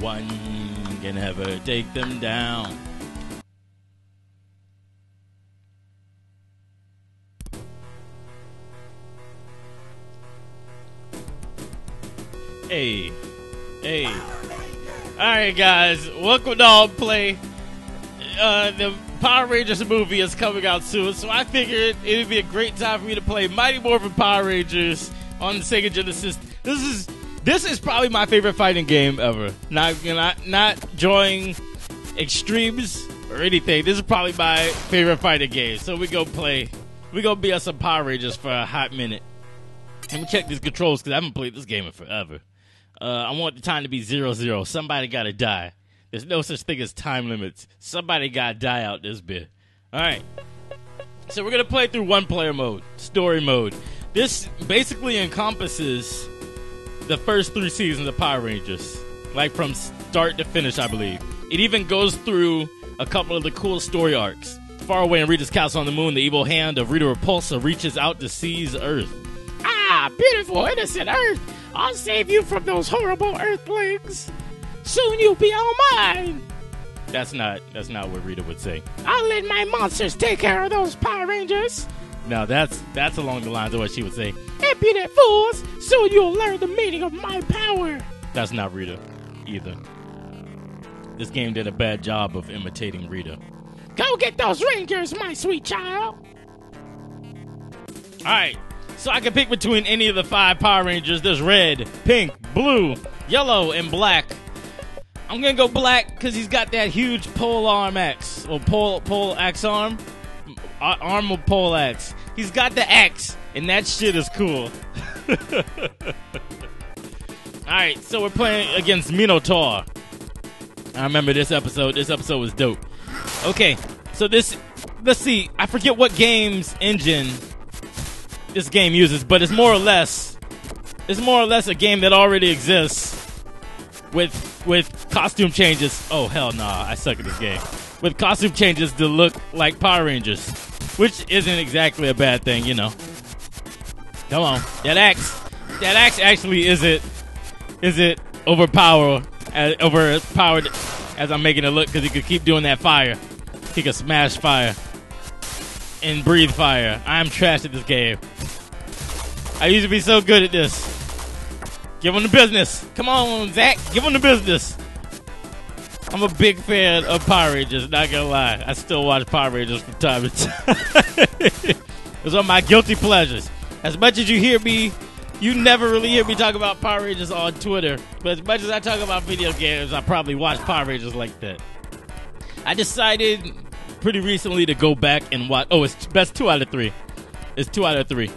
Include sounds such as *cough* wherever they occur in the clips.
one can ever take them down. Hey, hey. All right, guys, welcome to Alt Play. Uh, the Power Rangers movie is coming out soon, so I figured it would be a great time for me to play Mighty Morphin Power Rangers on the Sega Genesis. This is this is probably my favorite fighting game ever. Not not not drawing extremes or anything. This is probably my favorite fighting game. So we go play. We go be us some Power Rangers for a hot minute. Let me check these controls because I haven't played this game in forever. Uh, I want the time to be zero zero. Somebody gotta die. There's no such thing as time limits. Somebody gotta die out this bit. All right. So we're gonna play through one player mode, story mode. This basically encompasses the first three seasons of Power Rangers, like from start to finish, I believe. It even goes through a couple of the cool story arcs. Far away in Rita's castle on the moon, the evil hand of Rita Repulsa reaches out to seize Earth. Ah, beautiful, innocent Earth! I'll save you from those horrible Earthlings. Soon you'll be all mine. That's not that's not what Rita would say. I'll let my monsters take care of those Power Rangers. No, that's that's along the lines of what she would say. Impudent fools! Soon you'll learn the meaning of my power. That's not Rita either. This game did a bad job of imitating Rita. Go get those Rangers, my sweet child. All right, so I can pick between any of the five Power Rangers. There's red, pink, blue, yellow, and black. I'm gonna go black because he's got that huge pole arm axe or pole pole axe arm, arm of pole axe. He's got the axe, and that shit is cool. *laughs* All right, so we're playing against Minotaur. I remember this episode. This episode was dope. Okay, so this, let's see. I forget what game's engine this game uses, but it's more or less, it's more or less a game that already exists with with costume changes. Oh hell nah, I suck at this game. With costume changes to look like Power Rangers, which isn't exactly a bad thing, you know. Come on, that axe, that axe actually isn't is it overpowered as, overpowered as I'm making it look because he could keep doing that fire. He could smash fire and breathe fire. I'm trash at this game. I used to be so good at this. Give him the business. Come on, Zach. Give him the business. I'm a big fan of Power Rangers, not gonna lie. I still watch Power Rangers from time to *laughs* time. it's one of my guilty pleasures. As much as you hear me, you never really hear me talk about Power Rangers on Twitter. But as much as I talk about video games, I probably watch Power Rangers like that. I decided pretty recently to go back and watch. Oh, it's best two out of three. It's two out of three.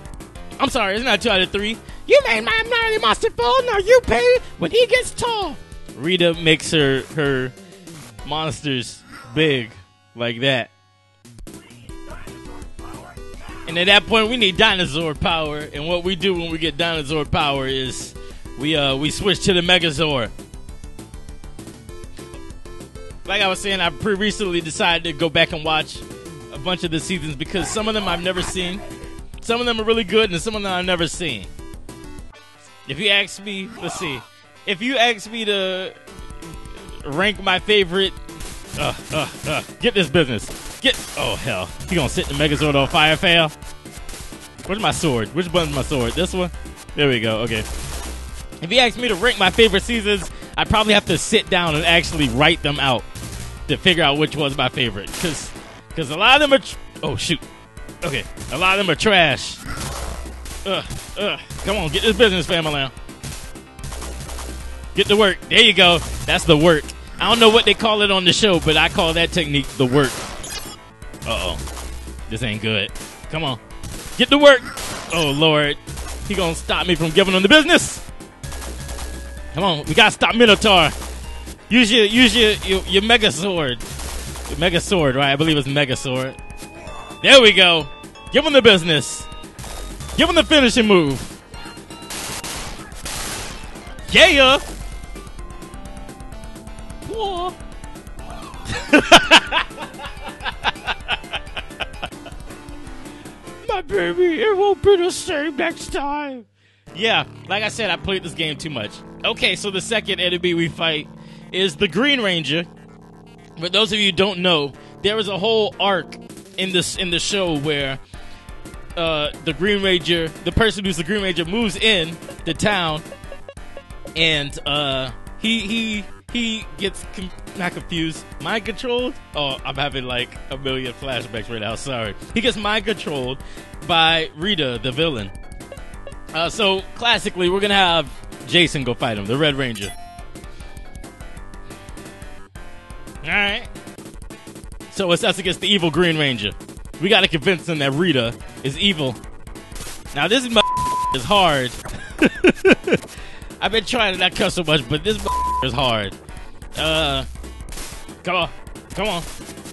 I'm sorry, it's not two out of three. You made my gnarly monster fall. Now you pay when he gets tall. Rita makes her her monsters big like that. And at that point, we need dinosaur power. And what we do when we get dinosaur power is we uh we switch to the Megazord. Like I was saying, I pre recently decided to go back and watch a bunch of the seasons because some of them I've never seen. Some of them are really good, and some of them I've never seen. If you ask me, let's see. If you ask me to rank my favorite, uh, uh, uh, get this business. Get oh hell, you gonna sit the Megazord on fire, fail? Where's my sword? Which button's my sword? This one? There we go. Okay. If you ask me to rank my favorite seasons, I'd probably have to sit down and actually write them out to figure out which one's my favorite. Cause, cause a lot of them are. Oh shoot. Okay, a lot of them are trash. Ugh, ugh. Come on, get this business, family now. Get to work. There you go. That's the work. I don't know what they call it on the show, but I call that technique the work. Uh oh. This ain't good. Come on. Get to work. Oh, Lord. He gonna stop me from giving him the business. Come on. We gotta stop Minotaur. Use your, use your, your, your mega sword. Your mega sword, right? I believe it's mega sword. There we go. Give him the business. Give him the finishing move. Yeah. *laughs* Whoa. *laughs* My baby, it won't be the same next time. Yeah, like I said, I played this game too much. Okay, so the second enemy we fight is the Green Ranger. For those of you who don't know, there was a whole arc in this in the show where uh, the Green Ranger, the person who's the Green Ranger, moves in the town, and uh, he he he gets not confused, mind controlled. Oh, I'm having like a million flashbacks right now. Sorry. He gets mind controlled by Rita, the villain. Uh, so classically, we're gonna have Jason go fight him, the Red Ranger. All right. So it's us against the evil Green Ranger. We got to convince him that Rita is evil. Now this is hard. *laughs* I've been trying to not cuss so much, but this is hard. Uh, come on, come on.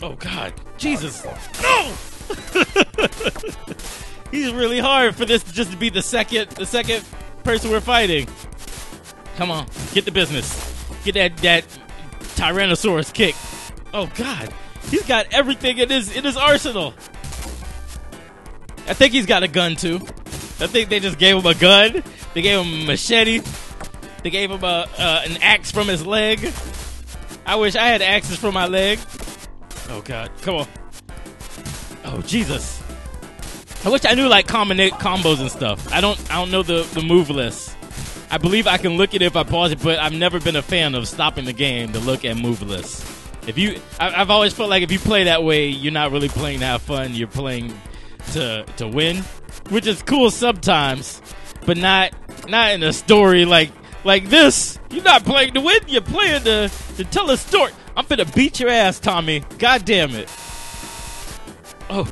Oh God, Jesus, no! *laughs* He's really hard for this just to be the second, the second person we're fighting. Come on, get the business. Get that that Tyrannosaurus kick. Oh God, he's got everything in his in his arsenal. I think he's got a gun too. I think they just gave him a gun. They gave him a machete. They gave him a uh, an axe from his leg. I wish I had axes for my leg. Oh God, come on. Oh Jesus. I wish I knew like combinate combos and stuff. I don't. I don't know the the move list. I believe I can look at it if I pause it, but I've never been a fan of stopping the game to look at move lists. If you, I, I've always felt like if you play that way, you're not really playing to have fun. You're playing to to win, which is cool sometimes, but not not in a story like like this. You're not playing to win. You're playing to to tell a story. I'm gonna beat your ass, Tommy. God damn it. Oh.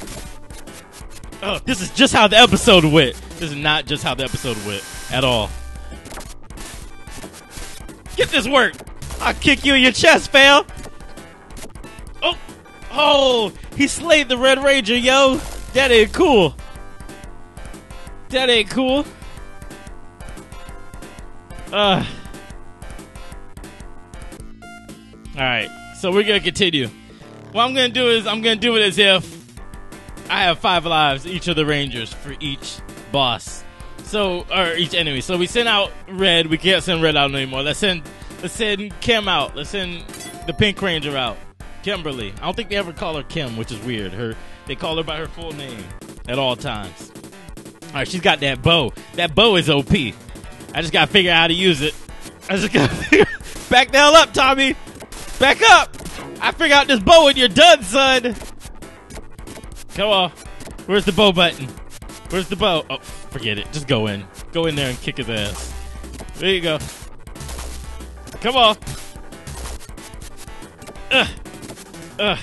Oh, this is just how the episode went. This is not just how the episode went at all. Get this work. I'll kick you in your chest, fam. Oh, oh, he slayed the Red Ranger, yo. That ain't cool. That ain't cool. Uh. All right, so we're gonna continue. What I'm gonna do is I'm gonna do it as if I have five lives, each of the Rangers for each boss. So or each enemy. So we send out Red. We can't send Red out anymore. Let's send let's send Kim out. Let's send the Pink Ranger out. Kimberly. I don't think they ever call her Kim, which is weird. Her they call her by her full name at all times. All right, she's got that bow. That bow is OP. I just gotta figure out how to use it. I just gotta *laughs* figure. Back the hell up, Tommy. Back up. I figure out this bow and you're done, son. Come on. Uh, where's the bow button? Where's the bow? Oh, forget it. Just go in. Go in there and kick his ass. There you go. Come on. Ugh. Ugh.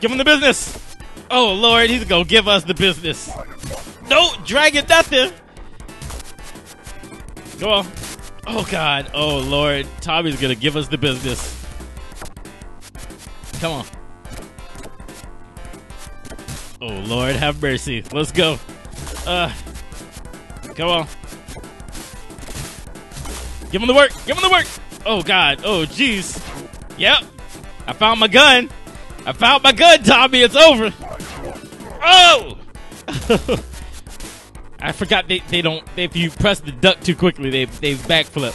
Give him the business. Oh, Lord, he's gonna give us the business. No, dragon nothing. Go on. Oh, God. Oh, Lord. Tommy's gonna give us the business. Come on. Oh, Lord, have mercy. Let's go. Uh, come on. Give him the work. Give him the work. Oh, God. Oh, jeez. Yep. I found my gun. I found my gun, Tommy. It's over. Oh! *laughs* I forgot they, they don't. If you press the duck too quickly, they they backflip.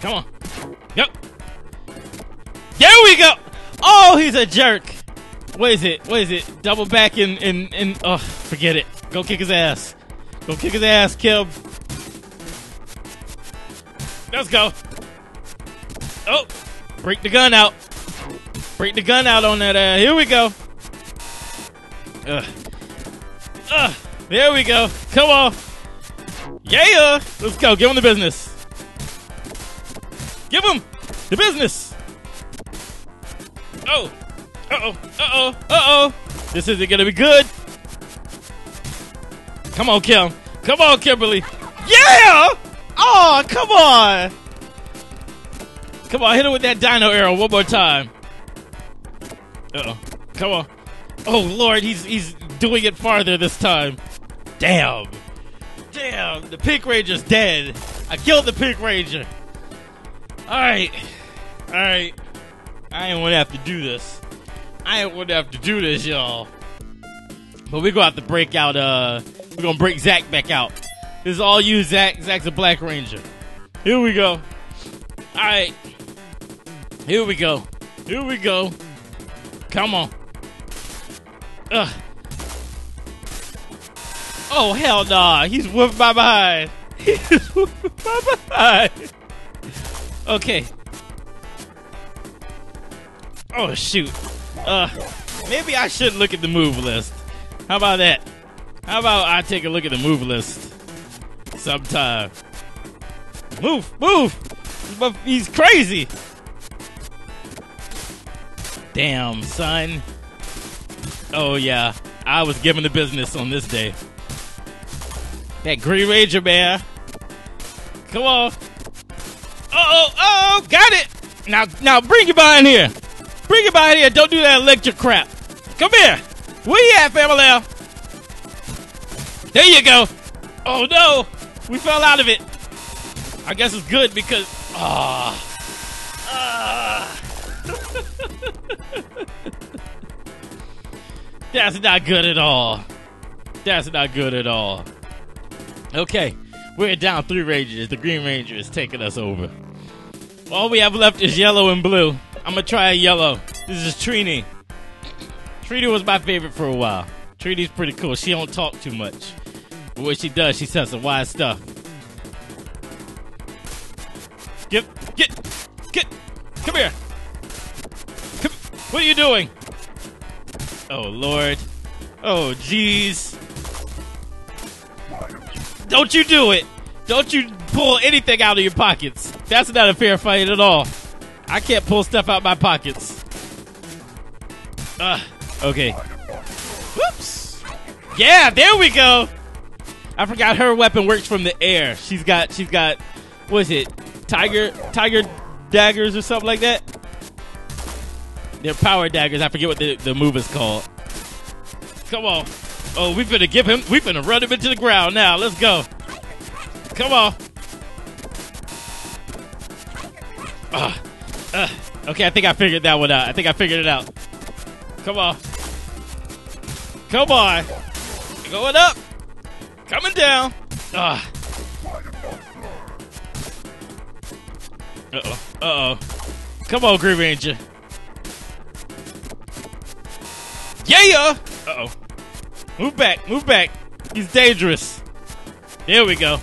Come on. Yep. There we go. Oh, he's a jerk. What is it? What is it? Double back and and in. Oh, forget it. Go kick his ass. Go kick his ass, Kim. Let's go. Oh, break the gun out. Break the gun out on that. Uh, here we go. Ugh. Ugh. There we go. Come on. Yeah. Let's go. Give him the business. Give him the business. Oh. Uh oh. Uh oh. Uh oh. This isn't gonna be good. Come on, Kim. Come on, Kimberly. Yeah. Oh, come on. Come on, hit him with that dino arrow one more time. Uh oh. Come on. Oh Lord, he's he's doing it farther this time. Damn. Damn, the Pink Ranger's dead. I killed the Pink Ranger. Alright. Alright. I ain't gonna have to do this. I ain't gonna have to do this, y'all. But we're gonna have to break out uh we're gonna break Zach back out. This is all you, Zach. Zach's a Black Ranger. Here we go. All right. Here we go. Here we go. Come on. Ugh. Oh, hell nah. He's whooping my behind. *laughs* He's whooping my behind. Okay. Oh, shoot. Uh, maybe I should look at the move list. How about that? How about I take a look at the move list sometime? Move, move! But he's crazy. Damn, son. Oh yeah, I was given the business on this day. That Green Ranger man. Come on. Oh, oh, oh, got it. Now, now bring your behind here. Bring your behind here. Don't do that electric crap. Come here. Where you at, family? There you go. Oh no, we fell out of it. I guess it's good because ah. ah. *laughs* That's not good at all. That's not good at all. Okay, we're down three Rangers. The Green Ranger is taking us over. All we have left is yellow and blue. I'm gonna try a yellow. This is Trini. Trini was my favorite for a while. Trini's pretty cool. She don't talk too much. But what she does, she says some wise stuff. Get, get, get, come here. Come, what are you doing? Oh, Lord. Oh, jeez. Don't you do it. Don't you pull anything out of your pockets. That's not a fair fight at all. I can't pull stuff out my pockets. Ugh. Okay. Whoops. Yeah, there we go. I forgot her weapon works from the air. She's got she's got what is it? Tiger tiger daggers or something like that? They're power daggers. I forget what the, the move is called. Come on. Oh, we finna give him we finna run him into the ground now. Let's go. Come on. Uh, uh, okay, I think I figured that one out. I think I figured it out. Come on. Come on. Going up. Coming down. Uh oh. Uh oh. Come on, Green Ranger. Yeah. Uh oh. Move back. Move back. He's dangerous. There we go.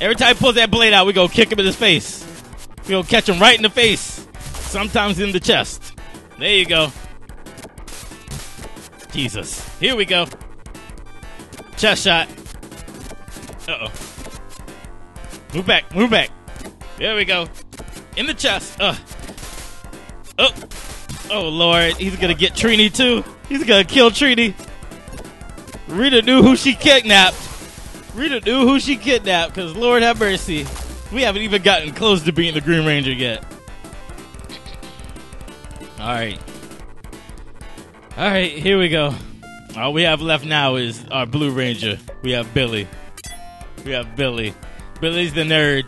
Every time he pulls that blade out, we go kick him in his face. We go catch him right in the face. Sometimes in the chest. There you go. Jesus. Here we go. Chest shot. Uh oh. Move back. Move back. There we go. In the chest. Uh. Oh. Oh Lord. He's gonna get Trini too. He's gonna kill Trini. Rita knew who she kidnapped. Rita knew who she kidnapped, because Lord have mercy. We haven't even gotten close to being the Green Ranger yet. Alright. Alright, here we go. All we have left now is our Blue Ranger. We have Billy. We have Billy. Billy's the nerd.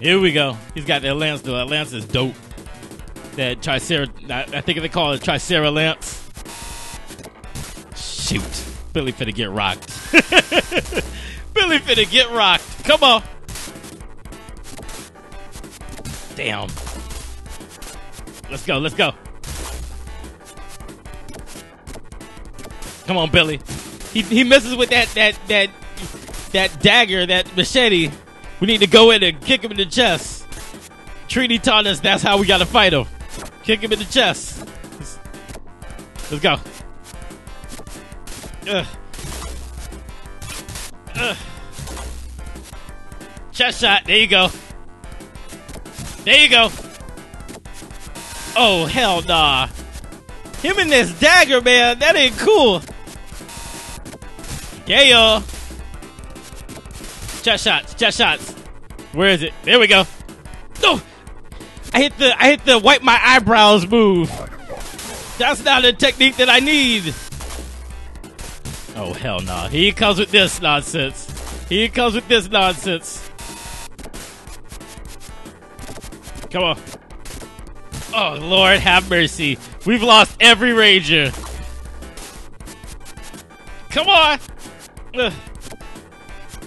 Here we go. He's got the lance though. That lance is dope. That Tricera, I I think they call it Tricera lance. Shoot. Billy finna get rocked. *laughs* Billy finna get rocked. Come on. Damn. Let's go, let's go. Come on, Billy. He, he misses with that that that that dagger, that machete. We need to go in and kick him in the chest. Trini taught us that's how we gotta fight him. Kick him in the chest. Let's go. Chest shot. There you go. There you go. Oh, hell nah. Him and this dagger, man. That ain't cool. Yeah, y'all. Chest shots. Chest shots. Where is it? There we go. No. I hit the I hit the wipe my eyebrows move. That's not a technique that I need. Oh hell no! He comes with this nonsense. He comes with this nonsense. Come on. Oh Lord, have mercy. We've lost every ranger. Come on. Ugh.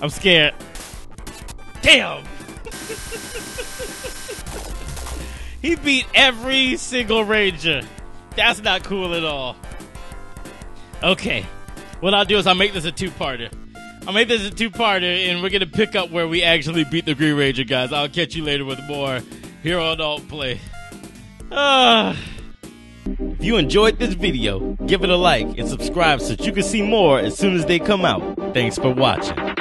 I'm scared. Damn. *laughs* he beat every single Ranger. That's not cool at all. Okay. What I'll do is I'll make this a two-parter. I'll make this a two-parter, and we're gonna pick up where we actually beat the Green Ranger, guys. I'll catch you later with more here on Alt Play. Ah. If you enjoyed this video, give it a like and subscribe so you can see more as soon as they come out. Thanks for watching.